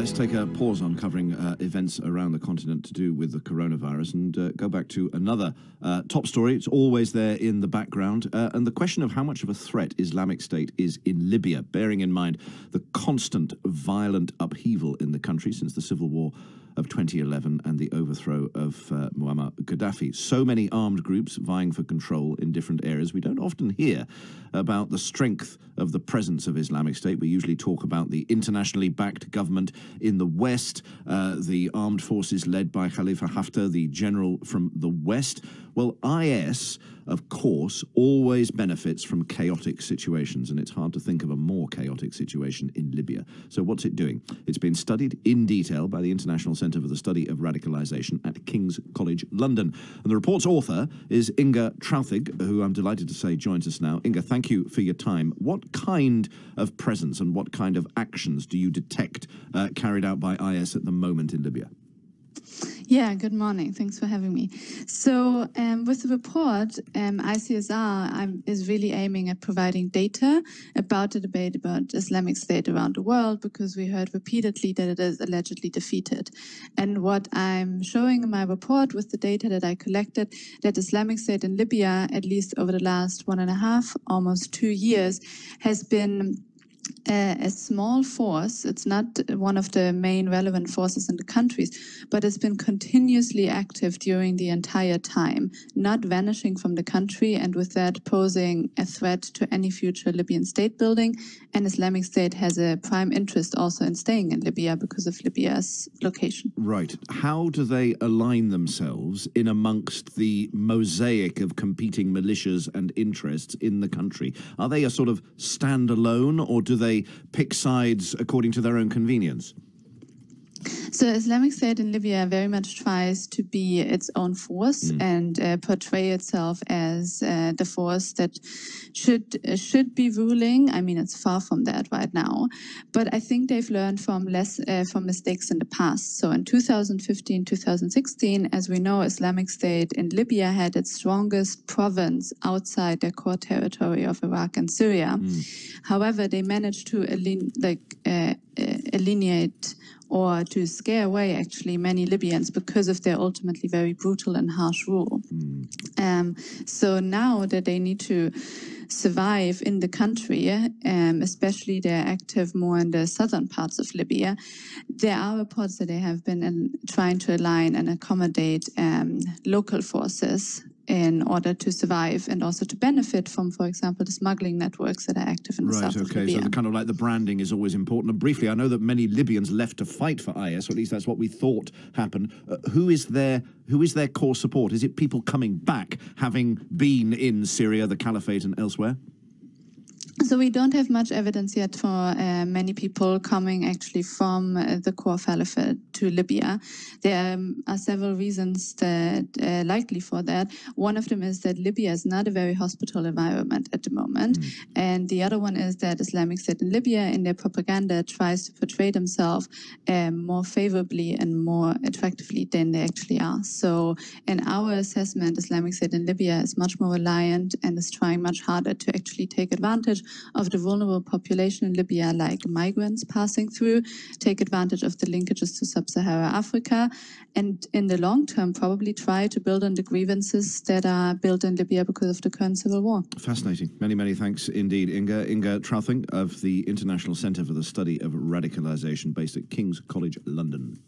let's take a pause on covering uh, events around the continent to do with the coronavirus and uh, go back to another uh, top story. It's always there in the background. Uh, and the question of how much of a threat Islamic State is in Libya, bearing in mind the constant violent upheaval in the country since the civil war of 2011 and the overthrow of uh, Muammar Gaddafi. So many armed groups vying for control in different areas. We don't often hear about the strength of the presence of Islamic State. We usually talk about the internationally backed government in the West, uh, the armed forces led by Khalifa Haftar, the general from the West. Well, IS, of course, always benefits from chaotic situations, and it's hard to think of a more chaotic situation in Libya. So, what's it doing? It's been studied in detail by the International Centre for the Study of Radicalisation at King's College London. And the report's author is Inga Trauthig, who I'm delighted to say joins us now. Inga, thank you for your time. What kind of presence and what kind of actions do you detect uh, carried out by IS at the moment in Libya? Yeah, good morning. Thanks for having me. So, um, with the report, um, ICSR um, is really aiming at providing data about the debate about Islamic State around the world because we heard repeatedly that it is allegedly defeated. And what I'm showing in my report with the data that I collected, that Islamic State in Libya, at least over the last one and a half, almost two years, has been a, a, small force. It's not one of the main relevant forces in the countries, but it's been continuously active during the entire time, not vanishing from the country, and with that posing a threat to any future Libyan state building. And Islamic State has a prime interest also in staying in Libya because of Libya's location. Right. How do they align themselves in amongst the mosaic of competing militias and interests in the country? Are they a sort of standalone, or do they pick sides according to their own convenience? So Islamic State in Libya very much tries to be its own force mm. and uh, portray itself as uh, the force that should uh, should be ruling. I mean, it's far from that right now, but I think they've learned from less uh, from mistakes in the past. So in 2015, 2016, as we know, Islamic State in Libya had its strongest province outside their core territory of Iraq and Syria. Mm. However, they managed to like uh, uh, alienate or to scare away actually many Libyans because of their ultimately very brutal and harsh rule. Mm. Um, so now that they need to survive in the country, um, especially they're active more in the southern parts of Libya, there are reports that they have been trying to align and accommodate um, local forces in order to survive and also to benefit from, for example, the smuggling networks that are active in the right, south okay. of Libya. Right, okay, So the kind of like the branding is always important. And briefly, I know that many Libyans left to fight for IS, or at least that's what we thought happened. Uh, who is their who is their core support? Is it people coming back, having been in Syria, the Caliphate, and elsewhere? So we don't have much evidence yet for uh, many people coming actually from uh, the core caliphate to Libya. There um, are several reasons that uh, likely for that. One of them is that Libya is not a very hospitable environment at the moment, mm. and the other one is that Islamic State in Libya, in their propaganda, tries to portray themselves um, more favorably and more attractively than they actually are. So, in our assessment, Islamic State in Libya is much more reliant and is trying much harder to actually take advantage of the vulnerable population in Libya, like migrants passing through, take advantage of the linkages to sub-Saharan Africa, and in the long term, probably try to build on the grievances that are built in Libya because of the current civil war. Fascinating. Many, many thanks indeed, Inga. Inga Trauthig of the International Centre for the Study of Radicalisation, based at King's College London.